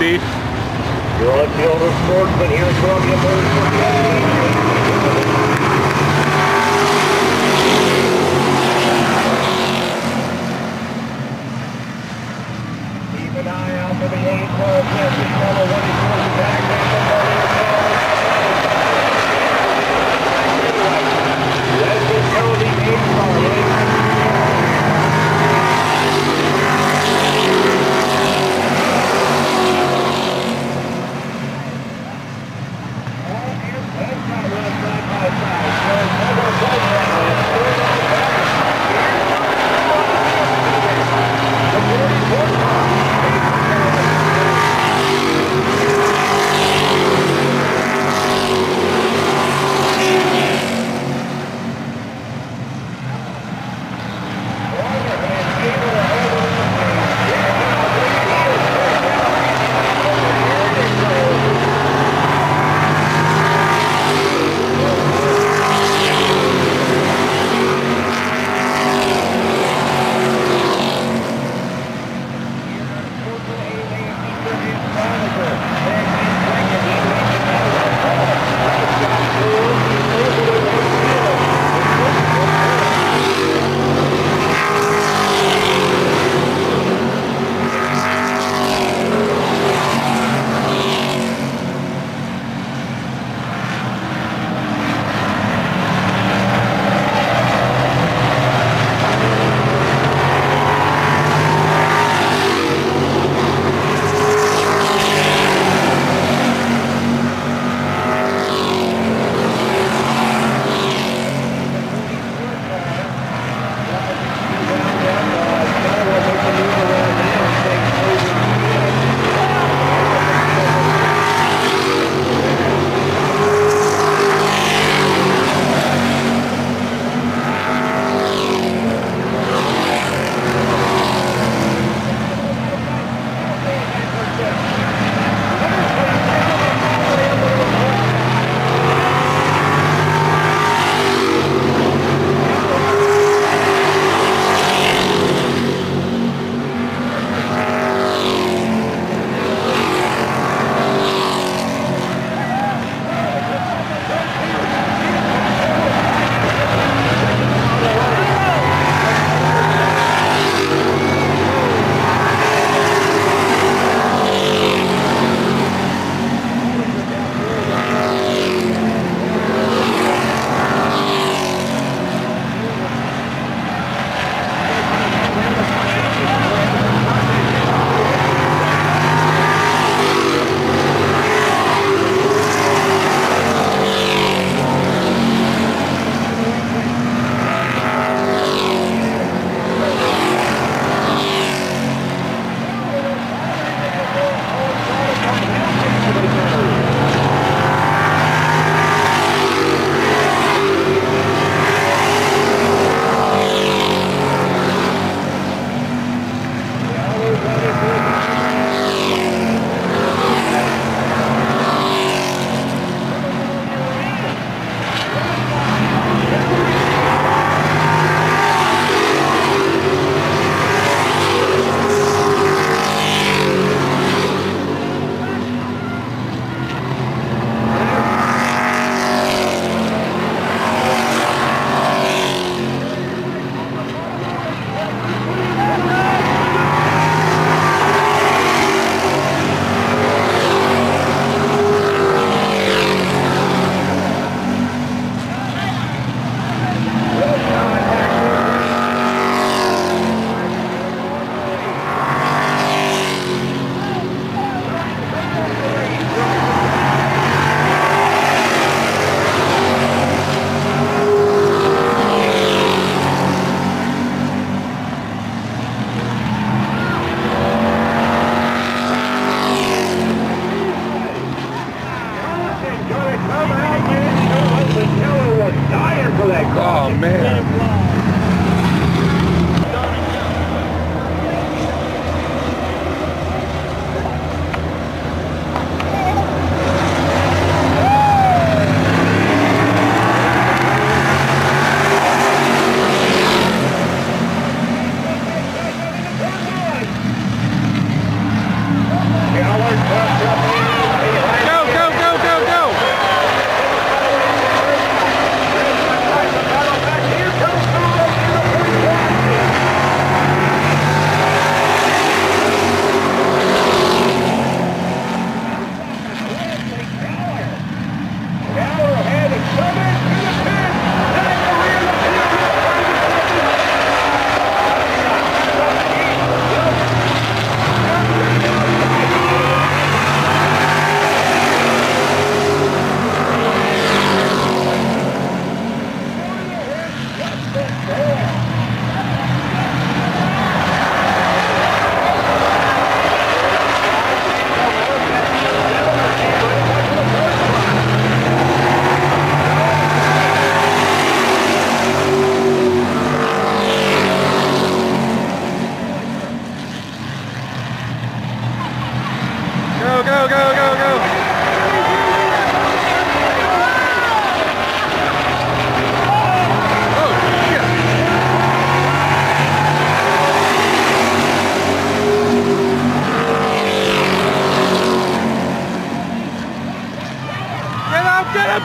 be. Broadfield Sportsman here, Columbia Keep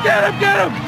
Get him! Get him!